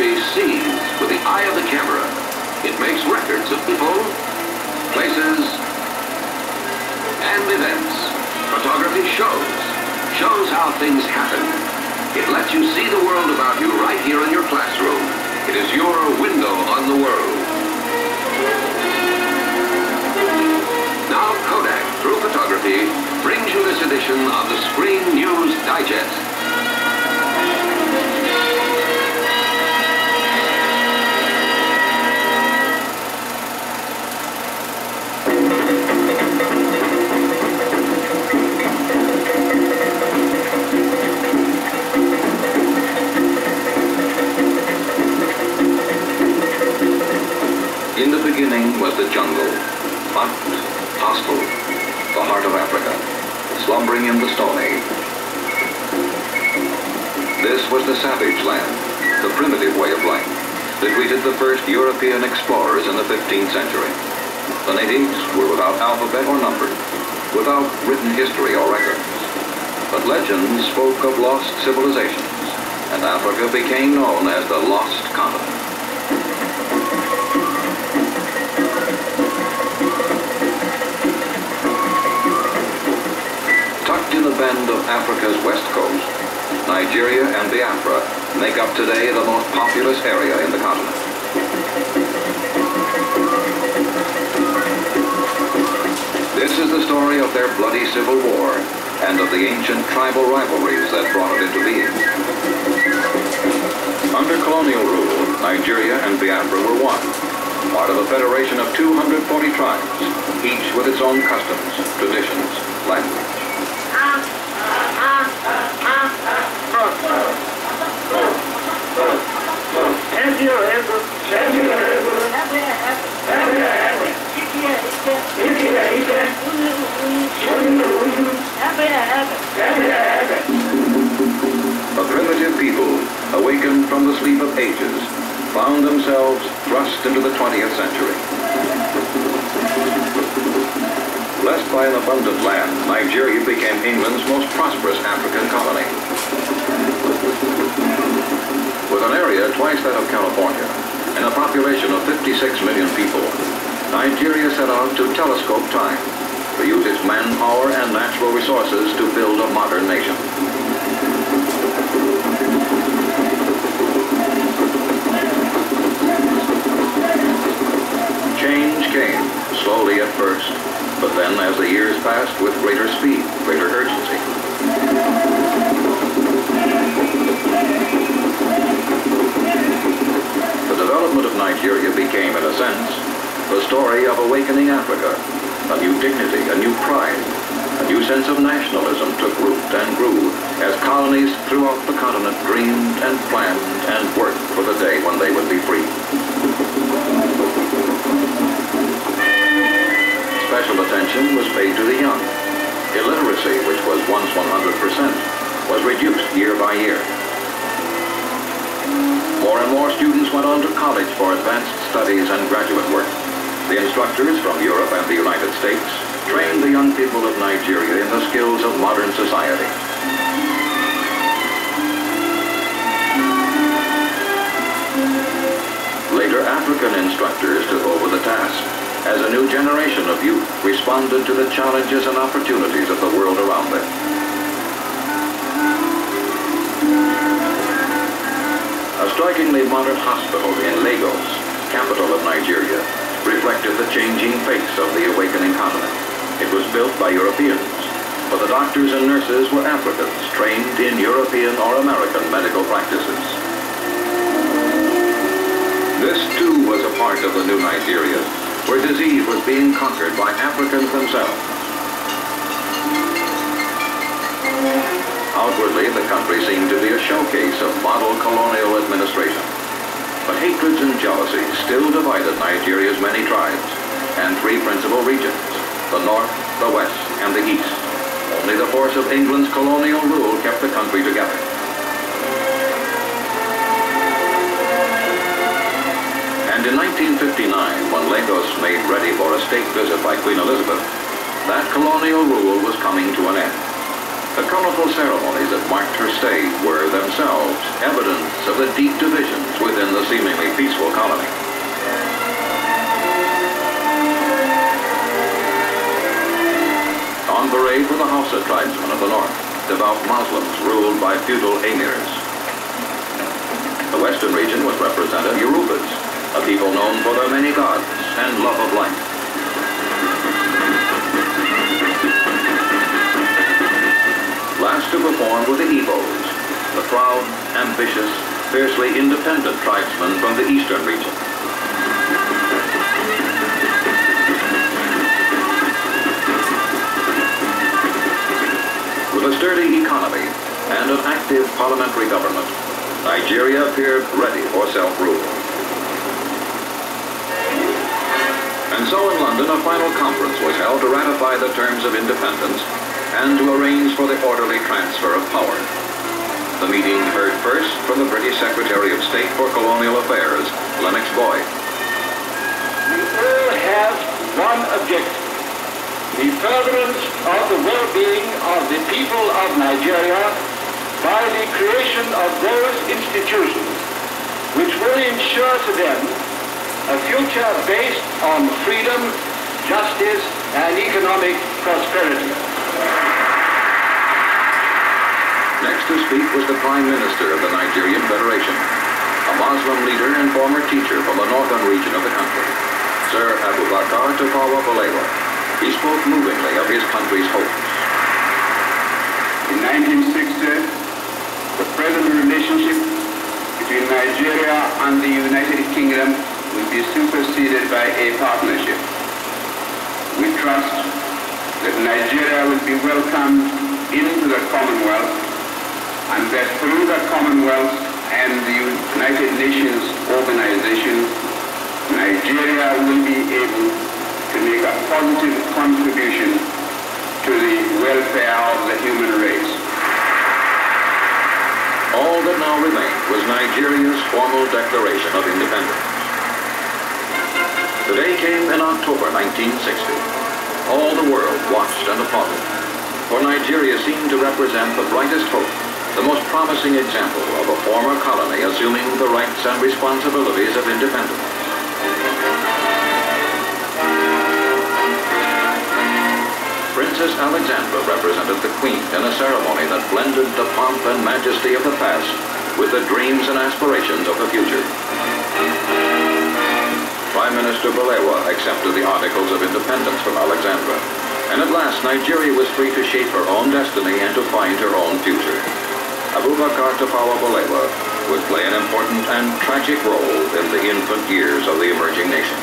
sees with the eye of the camera. It makes records of people, places, and events. Photography shows. Shows how things happen. It lets you see the world about you right here in your classroom. It is your window on the world. Now Kodak, through photography, brings you this edition of the Screen News Digest. Was the jungle, hot, hostile, the heart of Africa, slumbering in the Stone Age. This was the savage land, the primitive way of life that greeted the first European explorers in the 15th century. The natives were without alphabet or numbers, without written history or records. But legends spoke of lost civilizations, and Africa became known as the Lost Continent. Africa's west coast, Nigeria and Biafra make up today the most populous area in the continent. This is the story of their bloody civil war and of the ancient tribal rivalries that brought it into being. Under colonial rule, Nigeria and Biafra were one, part of a federation of 240 tribes, each with its own customs, traditions, language. A primitive people, awakened from the sleep of ages, found themselves thrust into the 20th century. By an abundant land, Nigeria became England's most prosperous African colony. With an area twice that of California and a population of 56 million people, Nigeria set out to telescope time, to use its manpower and natural resources to build a modern nation. Change came, slowly at first, but then passed with greater speed, greater urgency. The development of Nigeria became, in a sense, the story of awakening Africa. A new dignity, a new pride, a new sense of nationalism took root and grew as colonies throughout the continent dreamed and planned and worked for the day when they would be free. Special attention was paid for advanced studies and graduate work. The instructors from Europe and the United States trained the young people of Nigeria in the skills of modern society. Later, African instructors took over the task as a new generation of youth responded to the challenges and opportunities of the world Strikingly modern hospital in Lagos, capital of Nigeria, reflected the changing face of the awakening continent. It was built by Europeans, but the doctors and nurses were Africans trained in European or American medical practices. This too was a part of the new Nigeria, where disease was being conquered by Africans themselves. Outwardly, the country seemed to be a showcase of model colonial administration. But hatreds and jealousies still divided Nigeria's many tribes and three principal regions, the north, the west, and the east. Only the force of England's colonial rule kept the country together. And in 1959, when Lagos made ready for a state visit by Queen Elizabeth, that colonial rule was coming to an end. The colorful ceremonies that marked her stay were themselves evidence of the deep divisions within the seemingly peaceful colony. On parade were the Hausa tribesmen of the north, devout Muslims ruled by feudal emirs. The western region was represented Yorubas, a people known for their many gods and love of life. Last were the Igbos, the proud, ambitious, fiercely independent tribesmen from the eastern region. With a sturdy economy and an active parliamentary government, Nigeria appeared ready for self-rule. And so in London, a final conference was held to ratify the terms of independence and to arrange for the orderly transfer of power. The meeting heard first from the British Secretary of State for Colonial Affairs, Lennox Boyd. We all have one objective, the furtherance of the well-being of the people of Nigeria by the creation of those institutions which will ensure to them a future based on freedom, justice, and economic prosperity. Next to speak was the Prime Minister of the Nigerian Federation, a Muslim leader and former teacher from the northern region of the country, Sir Abubakar Tafawa Balewa. He spoke movingly of his country's hopes. In 1960, the present relationship between Nigeria and the United Kingdom will be superseded by a partnership. We trust that Nigeria will be welcomed into the Commonwealth and that through the Commonwealth and the United Nations organization, Nigeria will be able to make a positive contribution to the welfare of the human race. All that now remained was Nigeria's formal declaration of independence. The day came in October 1960. All the world watched and applauded, for Nigeria seemed to represent the brightest hope the most promising example of a former colony assuming the rights and responsibilities of independence. Princess Alexandra represented the Queen in a ceremony that blended the pomp and majesty of the past with the dreams and aspirations of the future. Prime Minister Balewa accepted the Articles of Independence from Alexandra, and at last Nigeria was free to shape her own destiny and to find her own future. Abubakar Tafawa Balewa would play an important and tragic role in the infant years of the emerging nation.